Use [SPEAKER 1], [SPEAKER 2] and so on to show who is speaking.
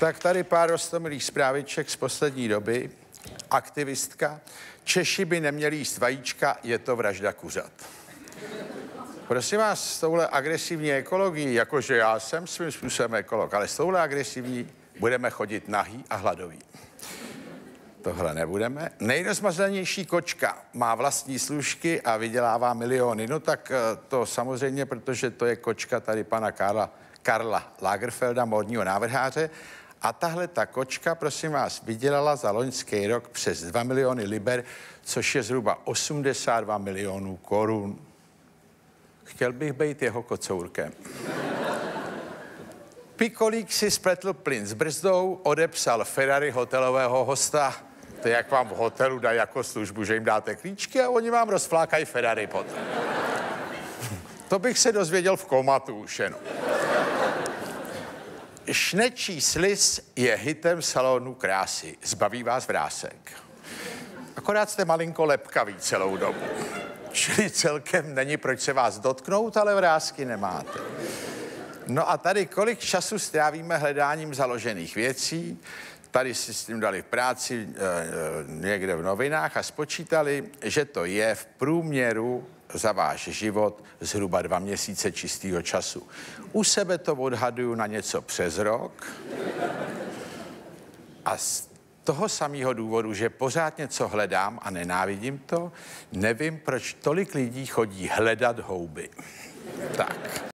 [SPEAKER 1] Tak tady pár rostomilých zpráviček z poslední doby. Aktivistka. Češi by neměli jíst vajíčka, je to vražda kuřat. Prosím vás, s touhle agresivní ekologií, jakože já jsem svým způsobem ekolog, ale s touhle agresivní budeme chodit nahý a hladový. Tohle nebudeme. Nejrozmazanější kočka má vlastní služky a vydělává miliony. No tak eh, to samozřejmě, protože to je kočka tady pana Karla, Karla Lagerfelda, módního návrháře. A tahle ta kočka, prosím vás, vydělala za loňský rok přes 2 miliony liber, což je zhruba 82 milionů korun. Chtěl bych být jeho kocourkem. Pikolík si spletl plyn s brzdou, odepsal Ferrari hotelového hosta. To je, jak vám v hotelu dají jako službu, že jim dáte klíčky a oni vám rozflákají Ferrari potom. To bych se dozvěděl v komatu už jenom. Šnečí slis je hitem salonu krásy. Zbaví vás vrásek. Akorát jste malinko lepkaví celou dobu. Čili celkem není proč se vás dotknout, ale vrázky nemáte. No a tady kolik času strávíme hledáním založených věcí, tady si s tím dali v práci e, někde v novinách a spočítali, že to je v průměru za váš život zhruba dva měsíce čistého času. U sebe to odhaduju na něco přes rok a z toho samého důvodu, že pořád něco hledám a nenávidím to, nevím, proč tolik lidí chodí hledat houby. Tak.